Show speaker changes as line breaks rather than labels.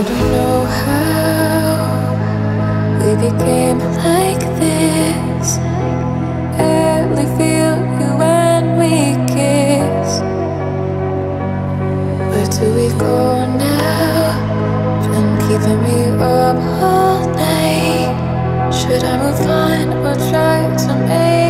I don't know how we became like this. Barely feel you when we kiss. Where do we go now? Been keeping me up all night. Should I move on or try to make?